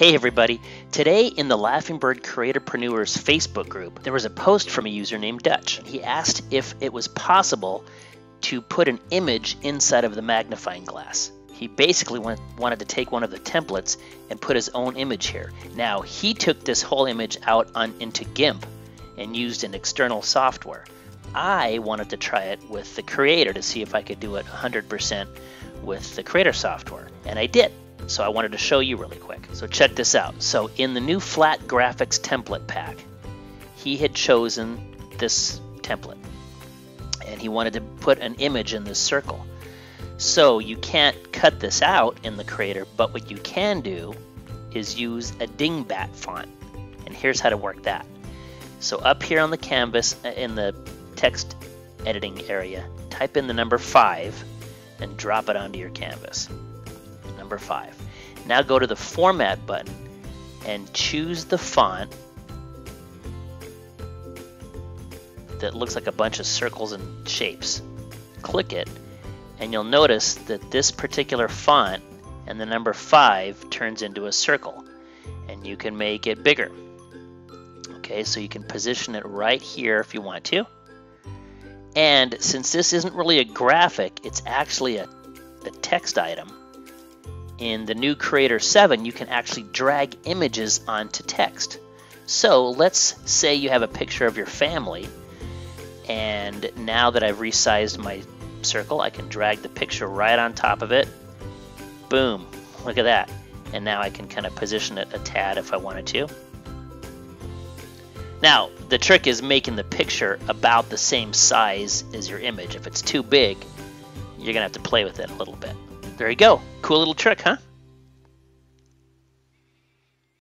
Hey everybody! Today in the Laughingbird Creatorpreneurs Facebook group, there was a post from a user named Dutch. He asked if it was possible to put an image inside of the magnifying glass. He basically went, wanted to take one of the templates and put his own image here. Now, he took this whole image out on into GIMP and used an external software. I wanted to try it with the creator to see if I could do it 100% with the creator software, and I did. So I wanted to show you really quick. So check this out. So in the new flat graphics template pack, he had chosen this template and he wanted to put an image in this circle. So you can't cut this out in the creator, but what you can do is use a dingbat font. And here's how to work that. So up here on the canvas uh, in the text editing area, type in the number 5 and drop it onto your canvas. Number 5. Now go to the Format button and choose the font that looks like a bunch of circles and shapes. Click it, and you'll notice that this particular font and the number 5 turns into a circle. And you can make it bigger. Okay, so you can position it right here if you want to. And since this isn't really a graphic, it's actually a, a text item, in the new Creator 7, you can actually drag images onto text. So let's say you have a picture of your family, and now that I've resized my circle, I can drag the picture right on top of it. Boom, look at that. And now I can kind of position it a tad if I wanted to. Now, the trick is making the picture about the same size as your image. If it's too big, you're going to have to play with it a little bit. There you go. Cool little trick, huh?